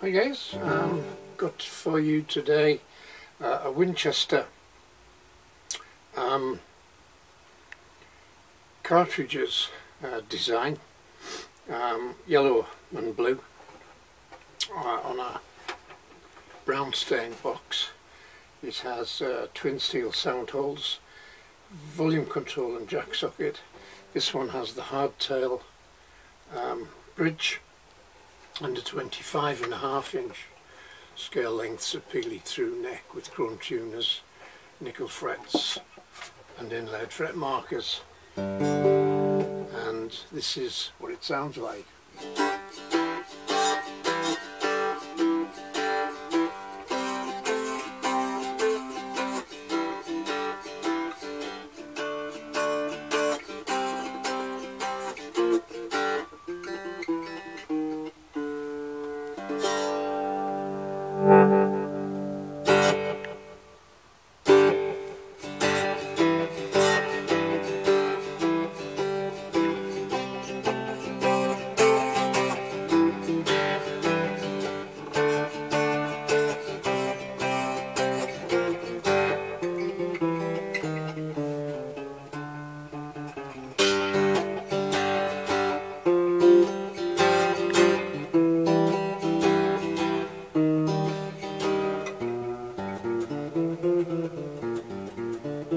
Hi guys, um, got for you today uh, a Winchester um, cartridges uh, design, um, yellow and blue uh, on a brown stain box. It has uh, twin steel sound holes, volume control and jack socket. This one has the hardtail um, bridge and a 25 and a half inch scale lengths of Peely through neck with chrome tuners, nickel frets and inlaid fret markers and this is what it sounds like. Música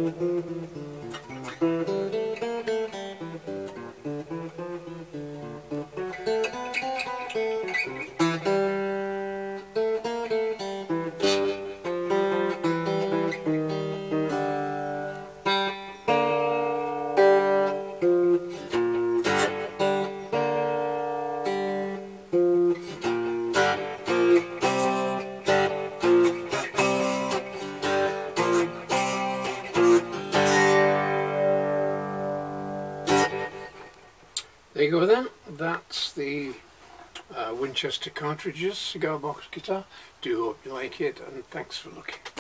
Mm-hmm. There you go then, that's the uh, Winchester cartridges cigar box guitar. Do hope you like it and thanks for looking.